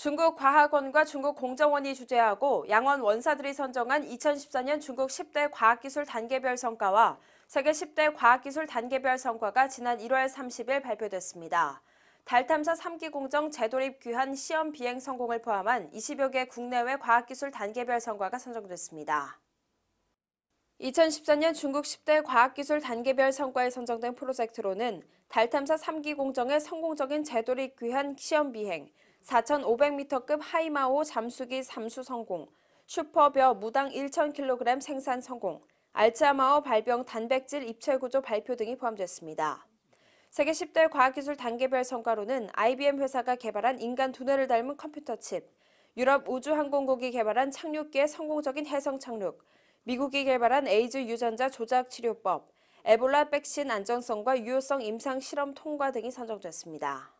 중국 과학원과 중국 공정원이 주재하고 양원 원사들이 선정한 2014년 중국 10대 과학기술 단계별 성과와 세계 10대 과학기술 단계별 성과가 지난 1월 30일 발표됐습니다. 달 탐사 3기 공정 재돌입 귀환 시험 비행 성공을 포함한 20여 개 국내외 과학기술 단계별 성과가 선정됐습니다. 2014년 중국 10대 과학기술 단계별 성과에 선정된 프로젝트로는 달 탐사 3기 공정의 성공적인 재돌입 귀환 시험 비행, 4,500m급 하이마호 잠수기 잠수 성공, 슈퍼벼 무당 1,000kg 생산 성공, 알츠하이머 발병 단백질 입체 구조 발표 등이 포함됐습니다. 세계 10대 과학기술 단계별 성과로는 IBM 회사가 개발한 인간 두뇌를 닮은 컴퓨터 칩, 유럽 우주항공국이 개발한 착륙기의 성공적인 혜성 착륙, 미국이 개발한 에이즈 유전자 조작 치료법, 에볼라 백신 안전성과 유효성 임상 실험 통과 등이 선정됐습니다.